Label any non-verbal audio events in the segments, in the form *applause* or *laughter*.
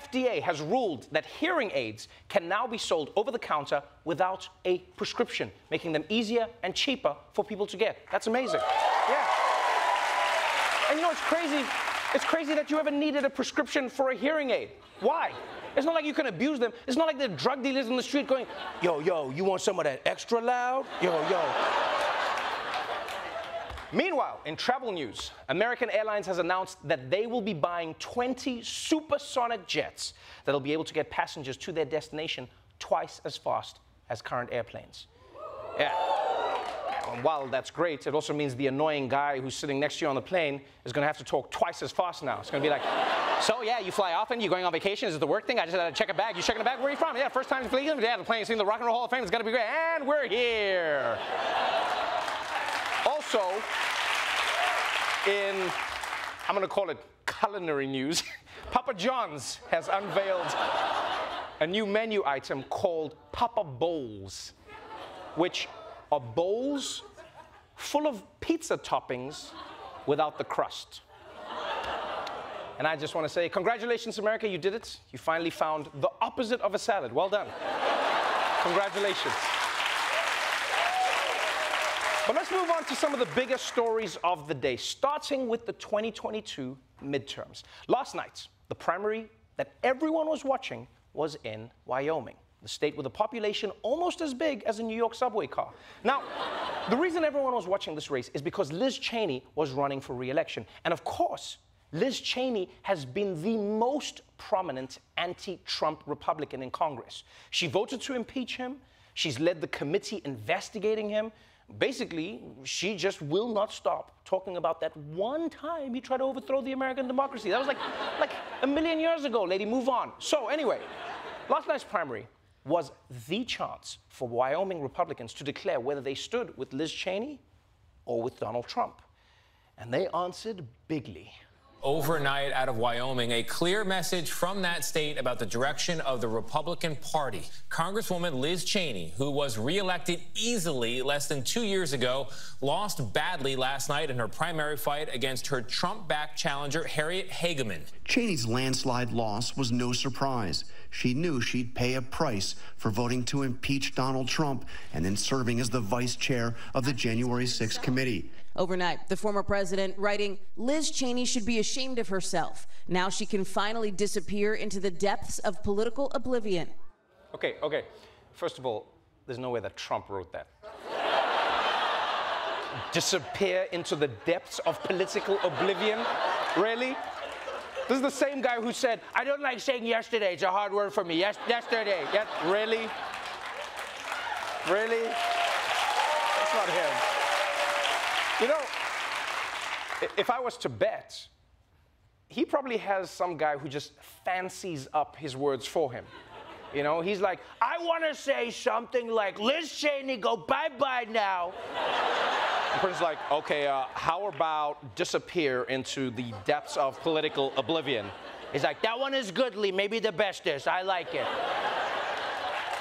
FDA has ruled that hearing aids can now be sold over the counter without a prescription, making them easier and cheaper for people to get. That's amazing. Yeah. And you know, it's crazy. It's crazy that you ever needed a prescription for a hearing aid. Why? It's not like you can abuse them. It's not like the drug dealers in the street going, yo, yo, you want some of that extra loud? Yo, yo. Meanwhile, in travel news, American Airlines has announced that they will be buying 20 supersonic jets that'll be able to get passengers to their destination twice as fast as current airplanes. Yeah. And while that's great, it also means the annoying guy who's sitting next to you on the plane is going to have to talk twice as fast now. It's going to be like, *laughs* so yeah, you fly often, you're going on vacation, is it the work thing? I just had to check a bag. You checking a bag? Where are you from? Yeah, first time flying. Yeah, the plane, seen the Rock and Roll Hall of Fame. It's going to be great. And we're here. Also, in, I'm going to call it culinary news, *laughs* Papa John's has unveiled a new menu item called Papa Bowls, which are bowls full of pizza toppings without the crust. And I just want to say, congratulations, America, you did it. You finally found the opposite of a salad. Well done. Congratulations. But let's move on to some of the biggest stories of the day, starting with the 2022 midterms. Last night, the primary that everyone was watching was in Wyoming, the state with a population almost as big as a New York subway car. Now, the reason everyone was watching this race is because Liz Cheney was running for re election. And of course, Liz Cheney has been the most prominent anti Trump Republican in Congress. She voted to impeach him, she's led the committee investigating him. Basically, she just will not stop talking about that one time he tried to overthrow the American democracy. That was like, like a million years ago, lady. Move on. So, anyway, last night's primary was the chance for Wyoming Republicans to declare whether they stood with Liz Cheney or with Donald Trump. And they answered bigly overnight out of Wyoming. A clear message from that state about the direction of the Republican Party. Congresswoman Liz Cheney, who was reelected easily less than two years ago, lost badly last night in her primary fight against her Trump backed challenger, Harriet Hageman. Cheney's landslide loss was no surprise. She knew she'd pay a price for voting to impeach Donald Trump and then serving as the vice chair of the January 6th committee. Overnight, the former president writing, Liz Cheney should be ashamed of herself. Now she can finally disappear into the depths of political oblivion. Okay, okay. First of all, there's no way that Trump wrote that. *laughs* disappear into the depths of political oblivion? Really? This is the same guy who said, I don't like saying yesterday. It's a hard word for me. Yes, yesterday. Yes, really? Really? That's not him. You know, if I was to bet, he probably has some guy who just fancies up his words for him. You know, he's like, I want to say something like, Liz Cheney, go bye bye now. The person's like, okay, uh, how about disappear into the depths of political oblivion? He's like, that one is goodly, maybe the bestest. I like it.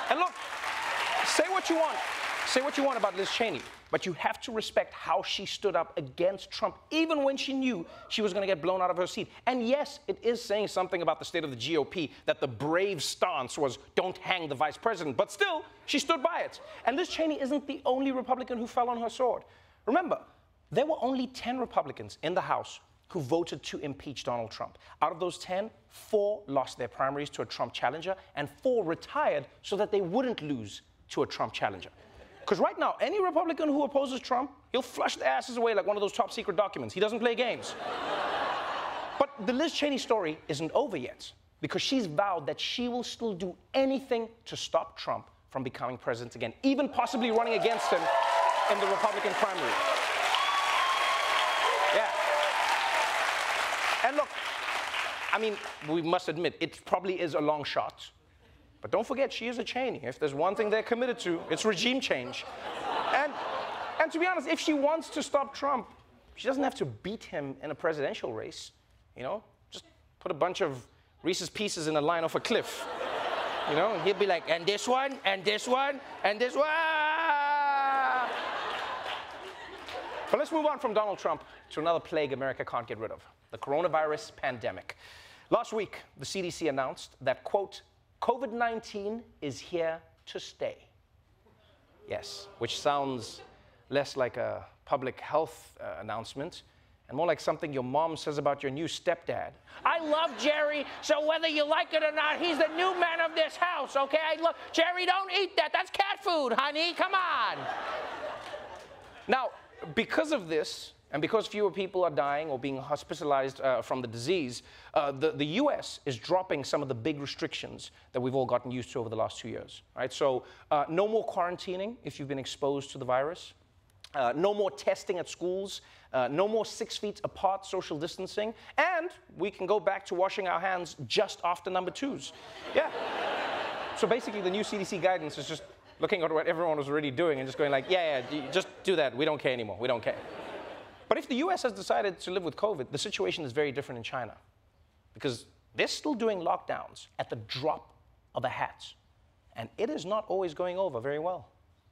and look, say what you want. Say what you want about Liz Cheney, but you have to respect how she stood up against Trump, even when she knew she was going to get blown out of her seat. And yes, it is saying something about the state of the GOP that the brave stance was don't hang the vice president, but still, she stood by it. And Liz Cheney isn't the only Republican who fell on her sword. Remember, there were only 10 Republicans in the House who voted to impeach Donald Trump. Out of those 10, four lost their primaries to a Trump challenger, and four retired so that they wouldn't lose to a Trump challenger. Because right now, any Republican who opposes Trump, he'll flush the asses away like one of those top secret documents. He doesn't play games. *laughs* but the Liz Cheney story isn't over yet because she's vowed that she will still do anything to stop Trump from becoming president again, even possibly running against him in the Republican primary. Yeah. And look, I mean, we must admit, it probably is a long shot. But don't forget, she is a Cheney. If there's one thing they're committed to, it's regime change. and, and to be honest, if she wants to stop Trump, she doesn't have to beat him in a presidential race. You know, just put a bunch of Reese's Pieces in a line off a cliff. You know, he'll be like, and this one, and this one, and this one. But let's move on from Donald Trump to another plague America can't get rid of the coronavirus pandemic. Last week, the CDC announced that, quote, COVID 19 is here to stay. Yes, which sounds less like a public health uh, announcement and more like something your mom says about your new stepdad. I love Jerry, so whether you like it or not, he's the new man of this house, okay? I love Jerry, don't eat that. That's cat food, honey. Come on. now, because of this, and because fewer people are dying or being hospitalized uh, from the disease, uh, the, the US is dropping some of the big restrictions that we've all gotten used to over the last two years. Right? So, uh, no more quarantining if you've been exposed to the virus. Uh, no more testing at schools, uh, no more six feet apart social distancing, and we can go back to washing our hands just after number twos. Yeah. so basically, the new CDC guidance is just looking at what everyone was already doing and just going like, yeah, yeah, just do that. We don't care anymore. We don't care. But if the US has decided to live with COVID, the situation is very different in China because they're still doing lockdowns at the drop of a hat. And it is not always going over very well.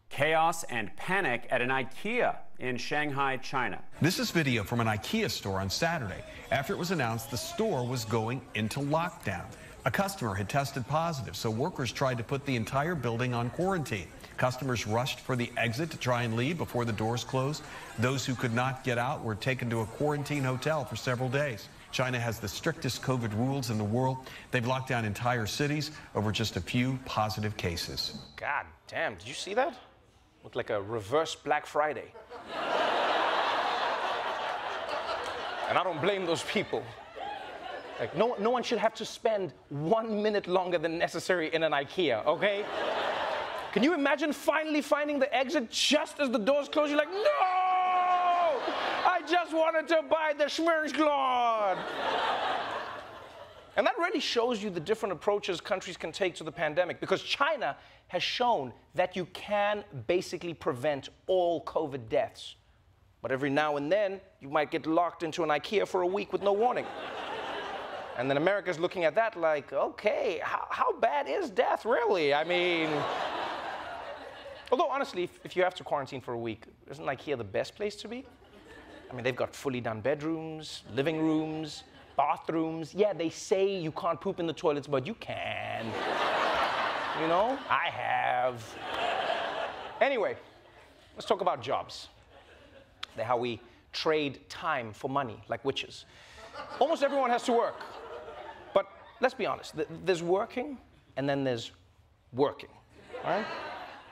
Chaos and panic at an IKEA in Shanghai, China. This is video from an IKEA store on Saturday after it was announced the store was going into lockdown. A customer had tested positive, so workers tried to put the entire building on quarantine. Customers rushed for the exit to try and leave before the doors closed. Those who could not get out were taken to a quarantine hotel for several days. China has the strictest COVID rules in the world. They've locked down entire cities over just a few positive cases. God damn, did you see that? Looked like a reverse Black Friday. *laughs* and I don't blame those people. Like, no, no one should have to spend one minute longer than necessary in an IKEA, okay? Can you imagine finally finding the exit just as the doors close? You're like, no! I just wanted to buy the Schmerzglad. And that really shows you the different approaches countries can take to the pandemic because China has shown that you can basically prevent all COVID deaths. But every now and then, you might get locked into an IKEA for a week with no warning. And then America's looking at that like, okay, how, how bad is death really? I mean, although honestly, if, if you have to quarantine for a week, isn't IKEA the best place to be? I mean, they've got fully done bedrooms, living rooms, bathrooms. Yeah, they say you can't poop in the toilets, but you can. you know, I have. Anyway, let's talk about jobs. They're how we trade time for money, like witches. Almost everyone has to work. But let's be honest, there's working and then there's working, right?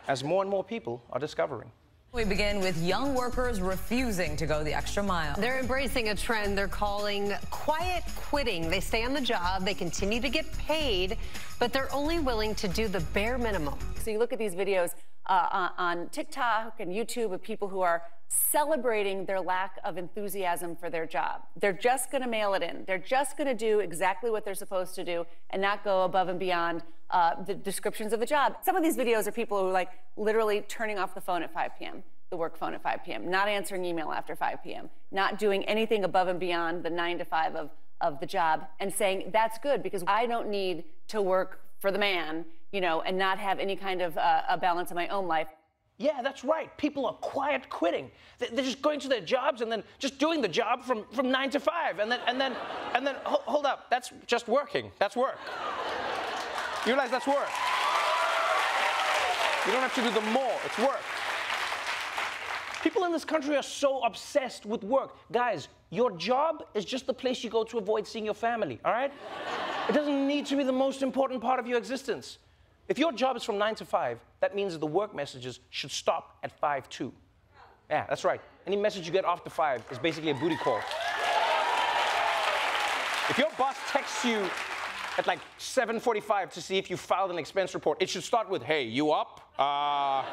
As more and more people are discovering. We begin with young workers refusing to go the extra mile. They're embracing a trend they're calling quiet quitting. They stay on the job, they continue to get paid, but they're only willing to do the bare minimum. So you look at these videos uh, on TikTok and YouTube of people who are celebrating their lack of enthusiasm for their job. They're just going to mail it in. They're just going to do exactly what they're supposed to do and not go above and beyond uh, the descriptions of the job. Some of these videos are people who are like literally turning off the phone at 5 p.m., the work phone at 5 p.m., not answering email after 5 p.m., not doing anything above and beyond the 9 to 5 of, of the job, and saying, that's good because I don't need to work for the man, you know, and not have any kind of uh, a balance in my own life. Yeah, that's right. People are quiet quitting. They're just going to their jobs and then just doing the job from, from nine to five. And then, and then, and then, hold up, that's just working. That's work. You realize that's work. You don't have to do the more, it's work. People in this country are so obsessed with work. Guys, your job is just the place you go to avoid seeing your family, all right? it doesn't need to be the most important part of your existence. If your job is from 9 to 5, that means that the work messages should stop at 5 2. Yeah, that's right. Any message you get after 5 is basically a booty call. If your boss texts you at like 7.45 to see if you filed an expense report, it should start with, hey, you up? Uh,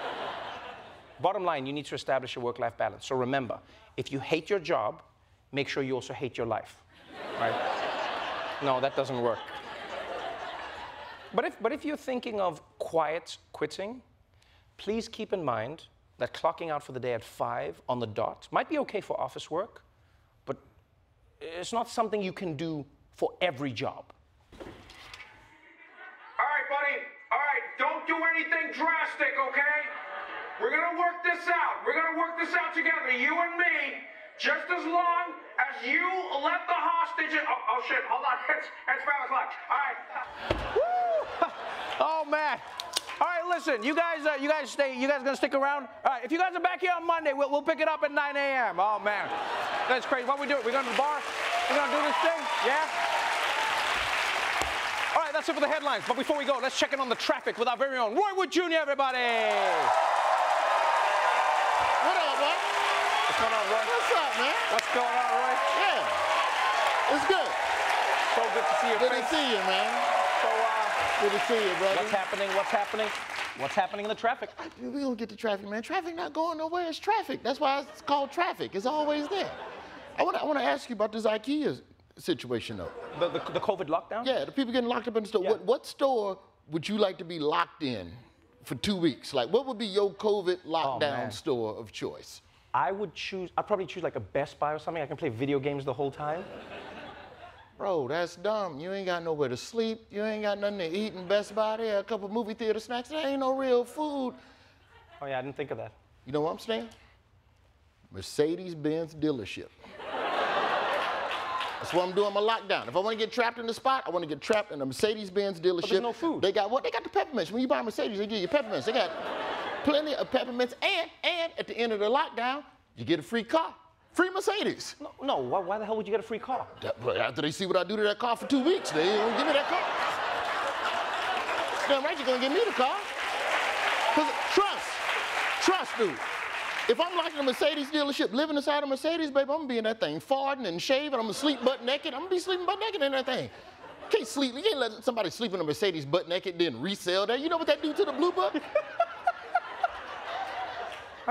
bottom line, you need to establish a work-life balance. So remember, if you hate your job, make sure you also hate your life, right? no, that doesn't work. But if, but if you're thinking of quiet quitting, please keep in mind that clocking out for the day at 5 on the dot might be okay for office work, but it's not something you can do for every job. All right, buddy. All right, don't do anything drastic, okay? We're gonna work this out. We're gonna work this out together, you and me, just as long as you let the hostages. Oh, oh shit, hold on. *laughs* It's, it's 5 o'clock. All right. Oh man. All right, listen, you guys, uh, you guys stay. You guys gonna stick around? All right, if you guys are back here on Monday, we'll, we'll pick it up at 9 a.m. Oh man, that's crazy. What we do? It? We going to the bar? We gonna do this thing? Yeah. All right, that's it for the headlines. But before we go, let's check in on the traffic with our very own Roy Wood Jr. Everybody. What up, boy? What's going on, Roy? What's up, man? What's going on, Roy? Yeah. It's good. So good to see you. Good to see you, man. Good to see you, brother. what's happening? What's happening? What's happening in the traffic? We don't get the traffic, man. Traffic not going nowhere. It's traffic. That's why it's called traffic. It's always there. I want to I wanna ask you about this IKEA situation, though. The, the, the COVID lockdown? Yeah, the people getting locked up in the store. What, what store would you like to be locked in for two weeks? Like, what would be your COVID oh, lockdown man. store of choice? I would choose. I'd probably choose like a Best Buy or something. I can play video games the whole time. Bro, that's dumb. You ain't got nowhere to sleep. You ain't got nothing to eat in Best Buy. There, a couple movie theater snacks. That ain't no real food. Oh yeah, I didn't think of that. You know what I'm saying? Mercedes-Benz dealership. That's what I'm doing my lockdown. If I want to get trapped in the spot, I want to get trapped in a Mercedes-Benz dealership. But there's no food. They got what? They got the peppermints. When you buy a Mercedes, they give you peppermints. They got plenty of peppermints, and and at the end of the lockdown, you get a free car, free Mercedes. No, no. Why, why the hell would you get a free car? That- but after they see what I do to that car for two weeks, they don't give me that car. Damn right, you're gonna give me the car. Cause trust, trust, dude. If I'm in a Mercedes dealership, living inside a Mercedes, baby, I'm gonna be in that thing, farting and shaving. I'm gonna sleep butt naked. I'm gonna be sleeping butt naked in that thing. Can't sleep. You can't let somebody sleep in a Mercedes butt naked, then resell that. You know what that do to the blue book?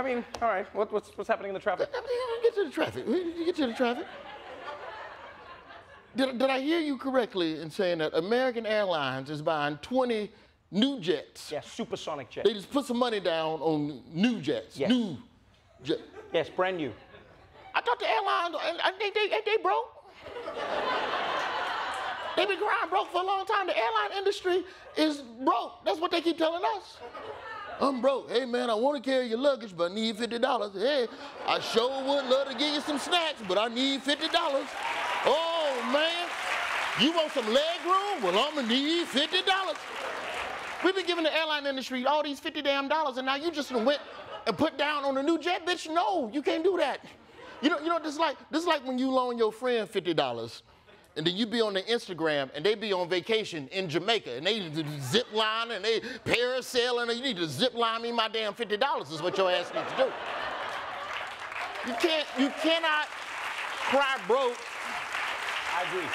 I mean, all right. What, what's what's happening in the traffic? Get to the traffic. Get to the traffic. Did, did I hear you correctly in saying that American Airlines is buying 20 new jets? Yeah, supersonic jet. They just put some money down on new jets. Yes. New jet. Yes, brand new. I thought the airlines, they, they, they broke. They've been crying broke for a long time. The airline industry is broke. That's what they keep telling us. I'm broke. Hey, man, I want to carry your luggage, but I need $50. Hey, I sure would love to give you some snacks, but I need $50. Oh, man, you want some leg room? Well, I'm going to need $50. We've been giving the airline industry all these 50 damn dollars, and now you just went and put down on a new jet, bitch. No, you can't do that. You know, you know, this is like this is like when you loan your friend fifty dollars, and then you be on the Instagram and they be on vacation in Jamaica and they zip line and they parasailing and you need to zip line me my damn fifty dollars is what your ass needs to do. You can't, you cannot cry broke. I agree.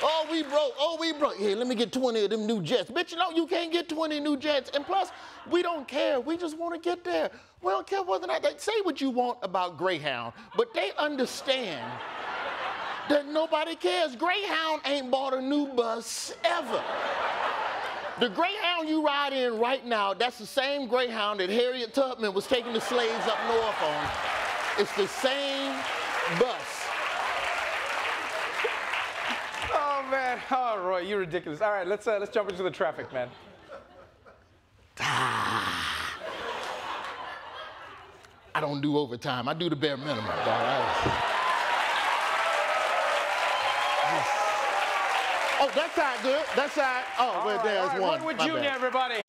Oh, we broke. Oh, we broke. Here, let me get 20 of them new jets. Bitch, you know you can't get 20 new jets. And plus, we don't care. We just want to get there. We don't care whether or not they say what you want about Greyhound, but they understand that nobody cares. Greyhound ain't bought a new bus ever. The Greyhound you ride in right now, that's the same Greyhound that Harriet Tubman was taking the slaves up north on. It's the same bus. Oh man. Oh Roy, you're ridiculous. All right, let's uh, let's jump into the traffic, man. I don't do overtime. I do the bare minimum. All right. Oh, that side good. That side. Oh, All well, right, there's right, one. Wood My Jr. Everybody.